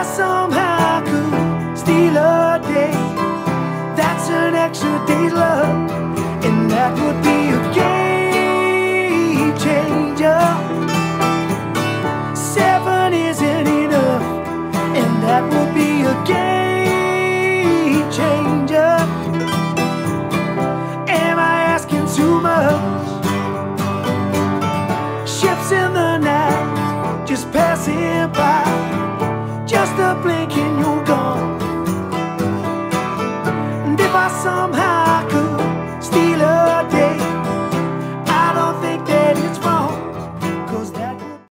I somehow could steal a day. That's an extra day's love And that would be a game changer. Seven isn't enough And that would be a game just a blink and you're gone. And if I somehow could.